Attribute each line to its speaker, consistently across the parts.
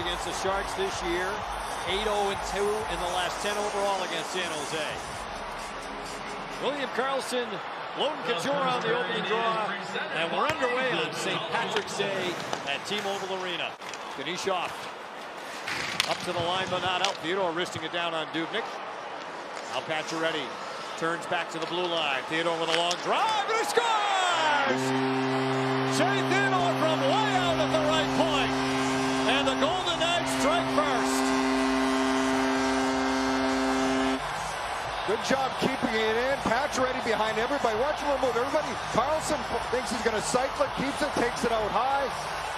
Speaker 1: against the Sharks this year. 8-0-2 in the last 10 overall against San Jose. William Karlsson, Logan Couture on the opening draw, and we're underway on St. Patrick's Day at T-Mobile Arena. Ganeshoff up to the line, but not out. Theodore wristing it down on Dubnyk. Now Pacioretty turns back to the blue line. Theodore with a long drive, and he scores! Shea Theodore from way out at the right point. And the Golden strike first.
Speaker 2: Good job keeping it in. Pacioretty behind everybody. Watch him move. Everybody, Karlsson thinks he's going to cycle it, keeps it, takes it out high,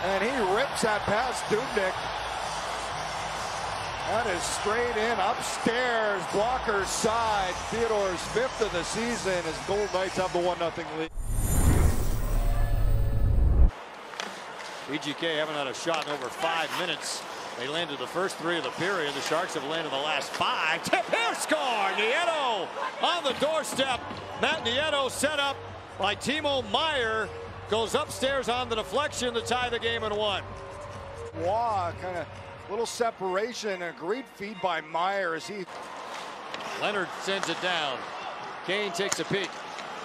Speaker 2: and he rips that past Dubnyk. That is straight in, upstairs, blocker's side. Theodore's fifth of the season as Gold Knights have the 1-0 lead.
Speaker 1: VGK haven't had a shot in over five minutes. They landed the first three of the period. The Sharks have landed the last five. Tip here, score! Nieto on the doorstep. Matt Nieto set up by Timo Meier. Goes upstairs on the deflection to tie the game in one.
Speaker 2: Wow, kind of little separation. A great feed by Meyer as he.
Speaker 1: Leonard sends it down. Kane takes a peek.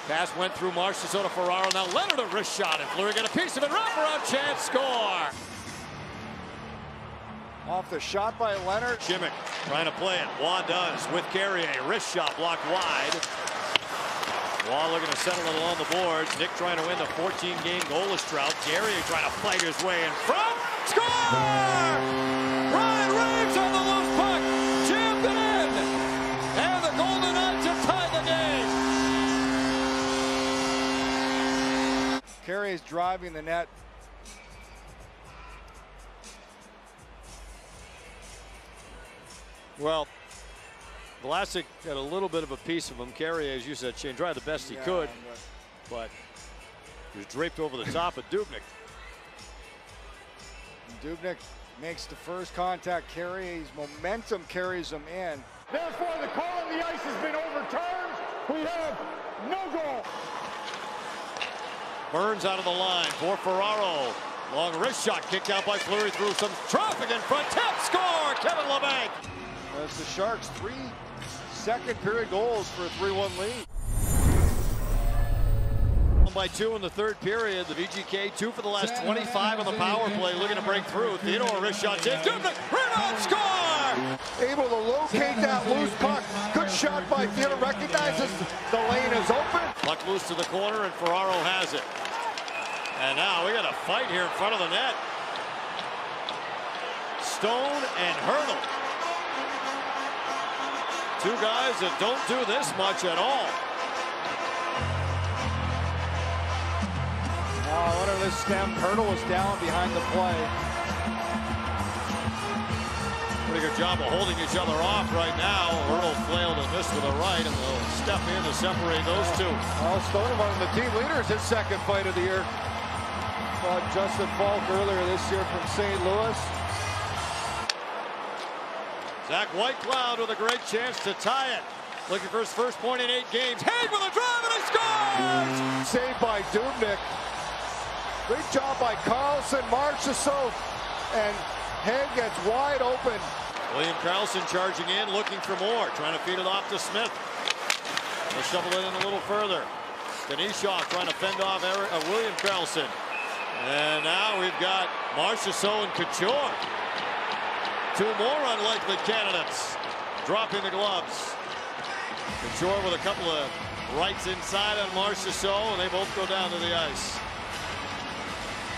Speaker 1: Pass went through Marchessault to Ferraro. Now Leonard a wrist shot, and Fleury got a piece of it. Wraparound chance, score.
Speaker 2: Off the shot by Leonard.
Speaker 1: Simek trying to play it. Waugh does with Carrier. Wrist shot blocked wide. Waugh looking to settle it along the boards. Nick trying to win the 14-game goalless drought. Carrier trying to fight his way in front. Score! Ryan Reaves on the loose puck. Jammed it in. And the Golden Knights have tied the game.
Speaker 2: Carrier's driving the net.
Speaker 1: Well, Vlasic had a little bit of a piece of him. Carrier, as you said, Shane, tried the best he
Speaker 2: Yeah,
Speaker 1: could,
Speaker 2: but-
Speaker 1: but he was draped over the top of Dubnyk.
Speaker 2: Dubnyk makes the first contact. Carrier's momentum carries him in.
Speaker 3: Therefore, the call on the ice has been overturned. We have no goal.
Speaker 1: Burns out of the line for Ferraro. Long wrist shot kicked out by Fleury through some traffic in front. Tap score, Kevin Labanc.
Speaker 2: As the Sharks three second period goals for a 3-1 lead.
Speaker 1: One by two in the third period. The VGK two for the last 25 on the power play, looking to break through. Theodore wrist shot in. Dubnyk, rebound, score!
Speaker 2: Able to locate that loose puck. Good shot by Theodore. Recognizes the lane is open.
Speaker 1: Puck loose to the corner, and Ferraro has it. And now we got a fight here in front of the net. Stone and Hertl. Two guys that don't do this much at all.
Speaker 2: Oh, if this stem. Hertl was down behind the play.
Speaker 1: Pretty good job of holding each other off right now. Hertl flailed and missed with a right, and they'll step in to separate those two.
Speaker 2: Well, Stone, one the team leaders, his second fight of the year. Fought Justin Faulk earlier this year from St. Louis.
Speaker 1: Zach Whitecloud with a great chance to tie it. Looking for his first point in eight games. Hague with a drive, and he scores!
Speaker 2: Saved by Dubnyk. Great job by Karlsson, Marchessault, and Head gets wide open.
Speaker 1: William Karlsson charging in, looking for more, trying to feed it off to Smith. They'll shovel it in a little further. Ganeshoff trying to fend off Erik, uh, William Karlsson. And now we've got Marchessault and Couture. Two more unlikely candidates dropping the gloves. Couture with a couple of rights inside on Marchessault, and they both go down to the ice.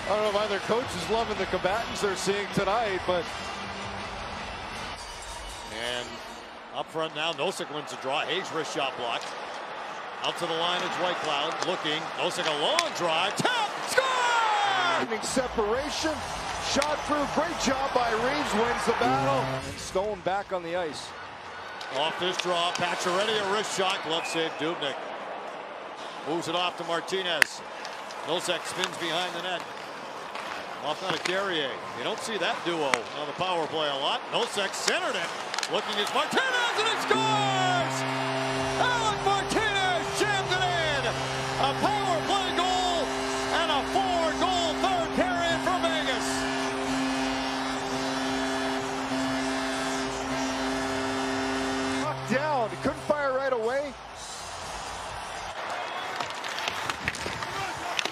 Speaker 2: I don't know if either coach is loving the combatants they're seeing tonight, but
Speaker 1: And up front now, Nosek wins the draw. Hayes wrist shot blocked. Out to the line, it's Whitecloud looking. Nosek a long drive. Tap! Score!
Speaker 2: Timing separation. Shot through. Great job by Reaves. Wins the battle. Stone back on the ice.
Speaker 1: Off this draw, Pacioretty a wrist shot. Glove save, Dubnyk. Moves it off to Martinez. Nosek spins behind the net. Off on a Carrier. You don't see that duo on the power play a lot. Nosek centered it. Looking at Martinez and it scores! away.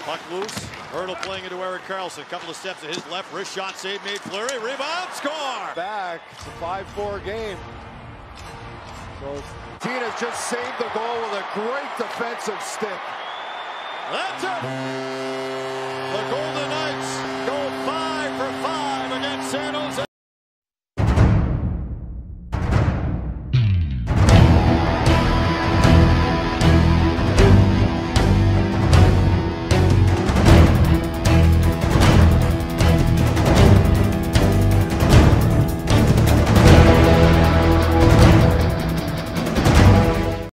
Speaker 1: Puck loose. Hertl playing into Erik Karlsson. Couple of steps to his left. Wrist shot save made. Fleury rebound. Score.
Speaker 2: Back. It's a 5-4 game. So Tina just saved the goal with a great defensive stick.
Speaker 1: That's it. The goal.